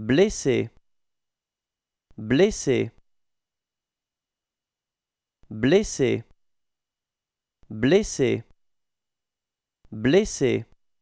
blessé, blessé, blessé, blessé, blessé.